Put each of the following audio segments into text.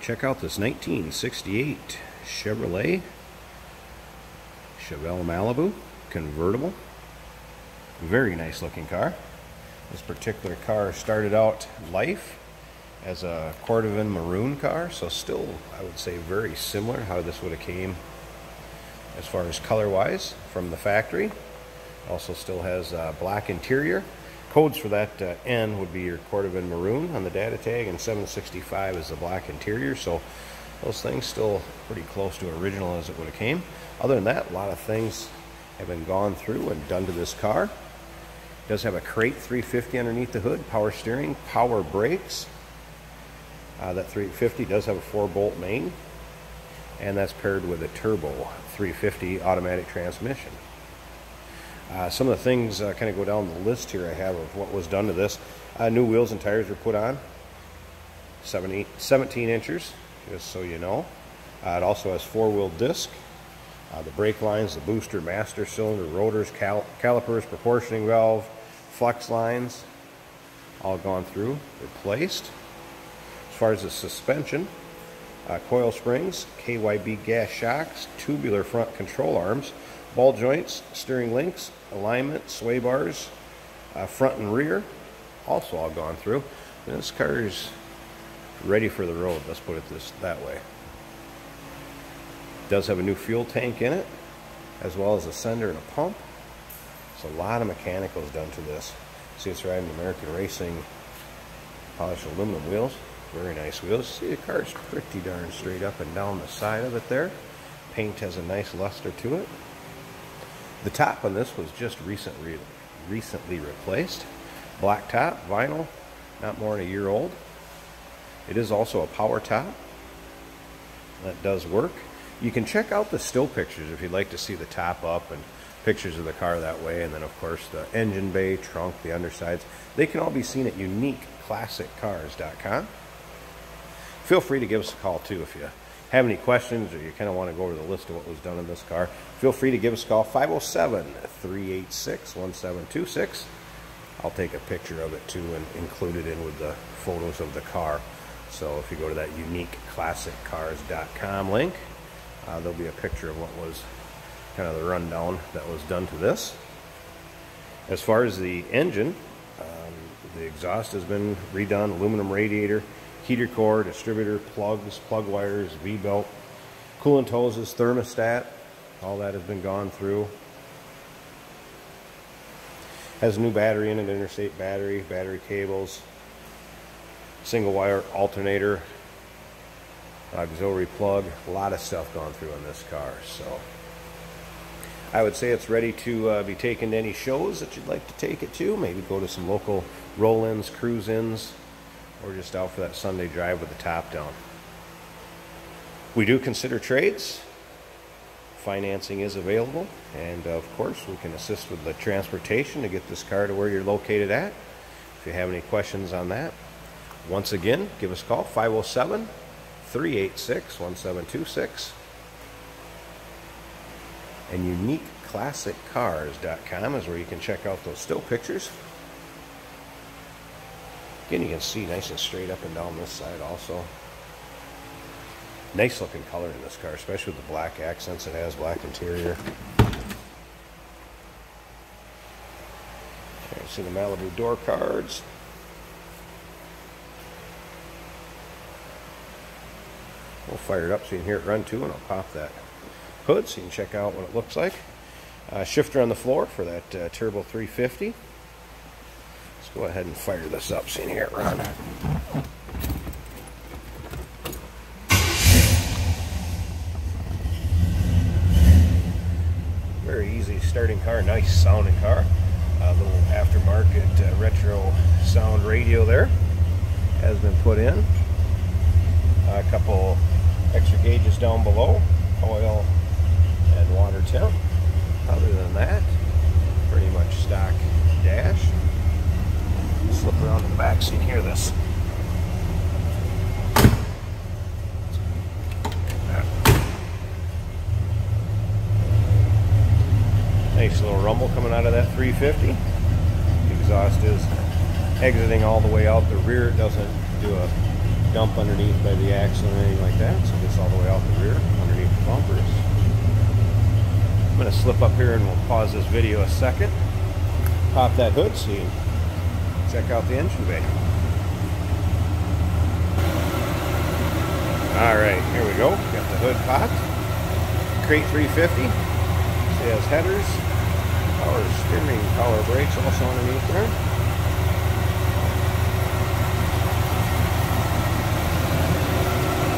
Check out this 1968 Chevrolet Chevelle Malibu convertible. Very nice looking car. This particular car started out life as a Cordovan maroon car, so still, I would say, very similar how this would have came as far as color-wise from the factory. Also still has a black interior. Codes for that uh, N would be your Cordovan maroon on the data tag, and 765 is the black interior, so those things still pretty close to original as it would have came. Other than that, a lot of things have been gone through and done to this car. It does have a crate 350 underneath the hood, power steering, power brakes. Uh, that 350 does have a four bolt main, and that's paired with a turbo 350 automatic transmission. Uh, some of the things uh, kind of go down the list here I have of what was done to this. Uh, new wheels and tires were put on, 17, 17 inches, just so you know. Uh, it also has four-wheel disc. Uh, the brake lines, the booster, master cylinder, rotors, cal calipers, proportioning valve, flex lines, all gone through, replaced. As far as the suspension, uh, coil springs, KYB gas shocks, tubular front control arms, ball joints, steering links, alignment, sway bars, uh, front and rear, also all gone through. And this car is ready for the road, let's put it this that way. It does have a new fuel tank in it, as well as a sender and a pump. So a lot of mechanicals done to this. See it's riding American Racing polished aluminum wheels. Very nice wheels. See the car's pretty darn straight up and down the side of it there. Paint has a nice luster to it. The top on this was just recently recently replaced. Black top, vinyl, not more than a year old. It is also a power top. That does work. You can check out the still pictures if you'd like to see the top up and pictures of the car that way. And then, of course, the engine bay, trunk, the undersides. They can all be seen at uniqueclassiccars.com. Feel free to give us a call, too, if you have any questions or you kind of want to go over the list of what was done in this car. Feel free to give us a call, 507-386-1726. I'll take a picture of it, too, and include it in with the photos of the car. So if you go to that uniqueclassiccars.com link, uh, there'll be a picture of what was kind of the rundown that was done to this. As far as the engine, um, the exhaust has been redone, aluminum radiator, heater core, distributor, plugs, plug wires, V-belt, coolant hoses, thermostat, all that has been gone through. Has a new battery in it, interstate battery, battery cables, single wire alternator, auxiliary plug, a lot of stuff gone through on this car. So I would say it's ready to uh, be taken to any shows that you'd like to take it to. Maybe go to some local roll-ins, cruise-ins, or just out for that Sunday drive with the top down. We do consider trades. Financing is available, and uh, of course, we can assist with the transportation to get this car to where you're located at. If you have any questions on that, once again, give us a call 507 386 1726 and uniqueclassiccars.com is where you can check out those still pictures. Again, you can see nice and straight up and down this side also. Nice looking color in this car, especially with the black accents it has, black interior. Okay, see the Malibu door cards. We'll fire it up so you can hear it run too, and I'll pop that hood so you can check out what it looks like. Uh, shifter on the floor for that uh, Turbo 350. Go ahead and fire this up can hear it run. Very easy starting car, nice sounding car. A little aftermarket uh, retro sound radio there has been put in. a couple extra gauges down below, oil and water temp. Other than that, pretty much stock dash. Slip around the back so you can hear this. Nice little rumble coming out of that 350. The exhaust is exiting all the way out the rear. It doesn't do a dump underneath by the axle or anything like that. So just all the way out the rear, underneath the bumpers. I'm going to slip up here and we'll pause this video a second. Pop that hood so you check out the engine bay. All right, here we go. Got the hood popped. Crate 350. It has headers, power steering, power brakes also underneath there.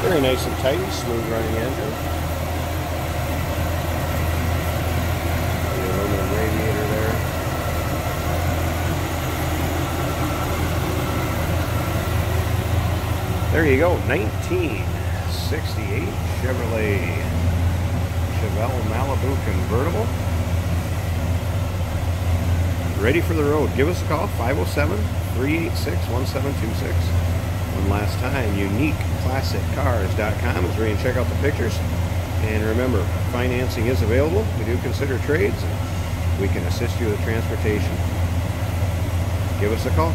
Very nice and tight, smooth running engine. The aluminum radiator there. There you go, 1968 Chevrolet Chevelle Malibu convertible. Ready for the road. Give us a call, 507-386-1726. One last time, uniqueclassiccars.com is where you can check out the pictures. And remember, financing is available. We do consider trades. We can assist you with transportation. Give us a call.